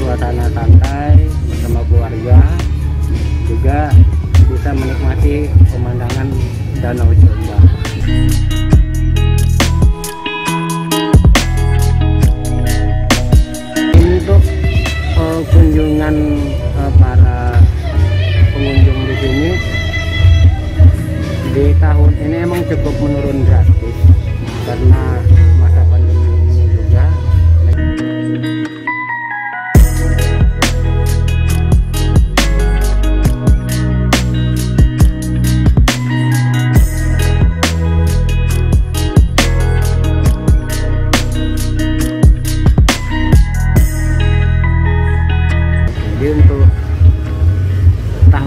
suasana santai bersama keluarga juga bisa menikmati pemandangan danau Jomba untuk eh, kunjungan eh, para pengunjung di sini di tahun ini emang cukup menurun drastis karena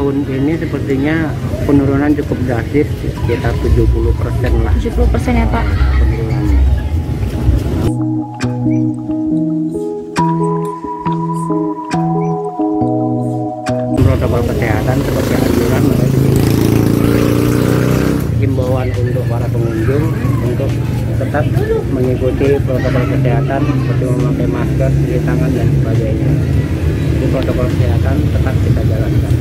tahun ini sepertinya penurunan cukup drastis sekitar 70 persen lah 70% ya Pak. penurunannya. Protokol kesehatan seperti anjuran himbauan untuk para pengunjung untuk tetap mengikuti protokol kesehatan seperti memakai masker, cuci tangan dan sebagainya. Jadi protokol kesehatan tetap kita jalankan.